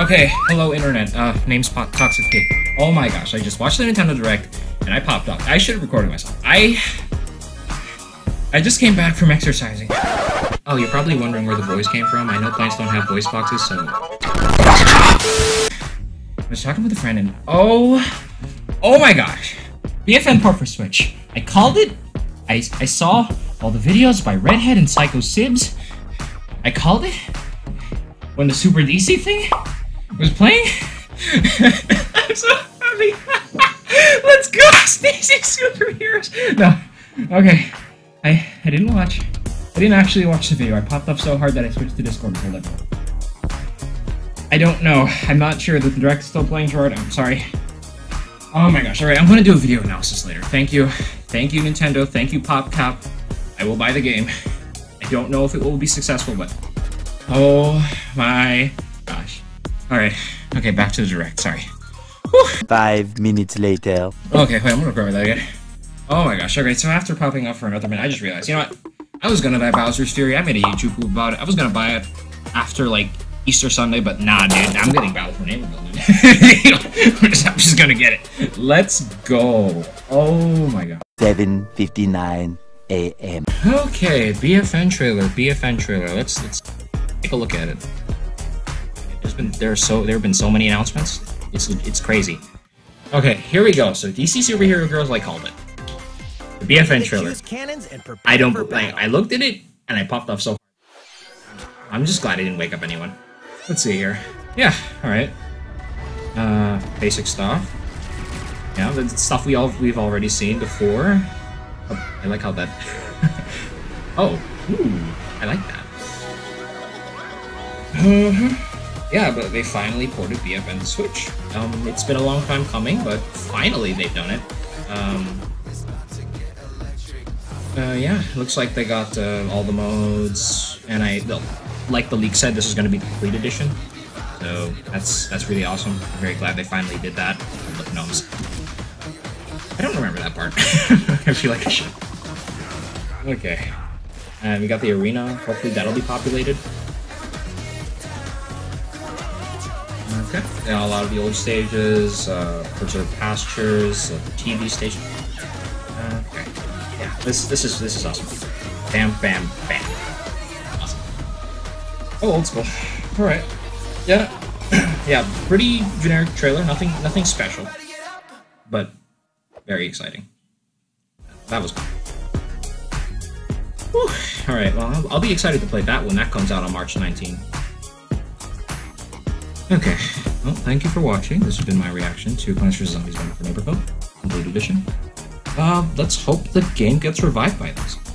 Okay, hello internet. Uh, name's po Toxic Pea. Oh my gosh, I just watched the Nintendo Direct and I popped up. I should have recorded myself. I... I just came back from exercising. Oh, you're probably wondering where the voice came from. I know plants don't have voice boxes, so... I was talking with a friend and... Oh... Oh my gosh. BFN port for Switch. I called it. I, I saw all the videos by Redhead and Psycho Sibs. I called it. When the Super DC thing was playing. I'm so happy. Let's go, Stacy Superheroes. No. Okay. I I didn't watch. I didn't actually watch the video. I popped up so hard that I switched to Discord pulled it. I don't know. I'm not sure that the direct's still playing short. I'm sorry. Oh my gosh. Alright, I'm gonna do a video analysis later. Thank you. Thank you, Nintendo. Thank you, PopCap. I will buy the game. I don't know if it will be successful, but... Oh my. Alright. Okay, back to the direct. Sorry. Whew. Five minutes later. Okay, wait, I'm gonna cover that again. Oh my gosh. Okay, so after popping up for another minute, I just realized, you know what? I was gonna buy Bowser's Fury. I made a YouTube about it. I was gonna buy it after, like, Easter Sunday, but nah, dude, I'm getting Battle Neighborville, dude. I'm just gonna get it. Let's go. Oh my god. 7:59 a.m. Okay, BFN trailer, BFN trailer. Let's let's take a look at it. There's been there's so there have been so many announcements. It's it's crazy. Okay, here we go. So DC Superhero Girls, I called it. The BFN trailer. I don't. I, I looked at it and I popped off so. I'm just glad I didn't wake up anyone. Let's see here. Yeah, alright. Uh, basic stuff. Yeah, the stuff we all we've already seen before. Oh, I like how that. oh, ooh, I like that. Uh-huh. Yeah, but they finally ported BFN to Switch. Um, it's been a long time coming, but finally they've done it. Um, uh, yeah, looks like they got uh, all the modes, and I like the leak said, this is going to be the complete edition. So that's that's really awesome. I'm very glad they finally did that. Look gnomes. I don't remember that part. I feel like I should. Okay. And we got the arena. Hopefully that'll be populated. Okay. Yeah, a lot of the old stages, uh, preserved pastures, uh, the TV station. Okay. Yeah, this this is this is awesome. Bam, bam, bam. Awesome. Oh, old school. Alright. Yeah. yeah, pretty generic trailer, nothing nothing special. But very exciting. That was cool. Alright, well, I'll, I'll, be excited to play that when that comes out on March 19. Okay, well, thank you for watching. This has been my reaction to Plants vs. Zombies Battle for Neighborville, Complete Edition. Uh, let's hope the game gets revived by this.